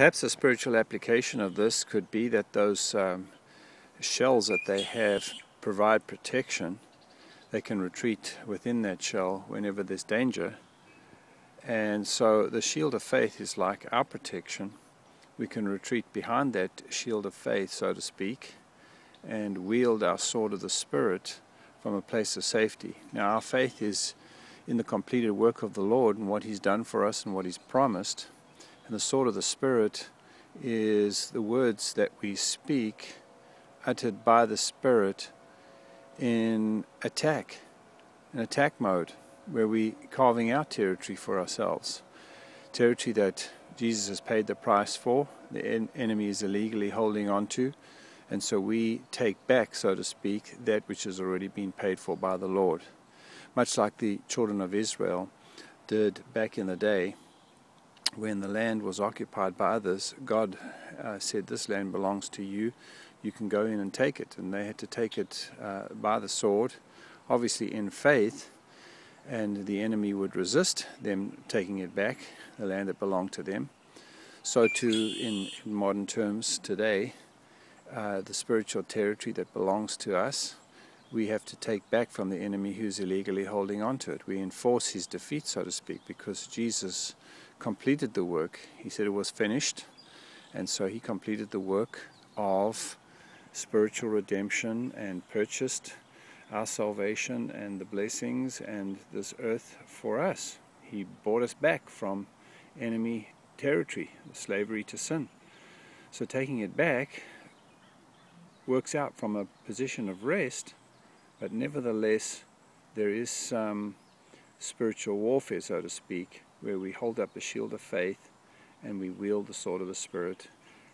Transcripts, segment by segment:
Perhaps a spiritual application of this could be that those um, shells that they have provide protection. They can retreat within that shell whenever there's danger. And so the shield of faith is like our protection. We can retreat behind that shield of faith, so to speak, and wield our sword of the Spirit from a place of safety. Now, our faith is in the completed work of the Lord and what He's done for us and what He's promised. And the sword of the Spirit is the words that we speak uttered by the Spirit in attack, in attack mode, where we are carving out territory for ourselves. Territory that Jesus has paid the price for, the en- enemy is illegally holding on to, and so we take back, so to speak, that which has already been paid for by the Lord. Much like the children of Israel did back in the day when the land was occupied by others, God uh, said, This land belongs to you. You can go in and take it. And they had to take it uh, by the sword, obviously in faith, and the enemy would resist them taking it back, the land that belonged to them. So, too, in, modern terms today, uh, the spiritual territory that belongs to us, we have to take back from the enemy who's illegally holding on to it. We enforce his defeat, so to speak, because Jesus completed the work. He said it was finished, and so he completed the work of spiritual redemption and purchased our salvation and the blessings and this earth for us. He bought us back from enemy territory, slavery to sin. So taking it back works out from a position of rest, but nevertheless, there is some spiritual warfare, so to speak, where we hold up the shield of faith and we wield the sword of the Spirit,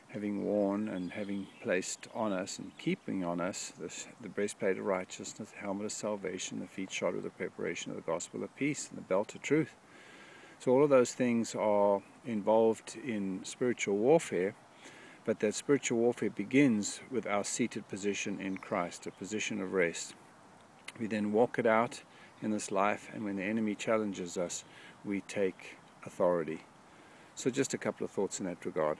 having worn and having placed on us and keeping on us the breastplate of righteousness, the helmet of salvation, the feet shod with the preparation of the gospel of peace, and the belt of truth. So, all of those things are involved in spiritual warfare but that spiritual warfare begins with our seated position in Christ, a position of rest. We then walk it out in this life, and when the enemy challenges us, we take authority. So, just a couple of thoughts in that regard.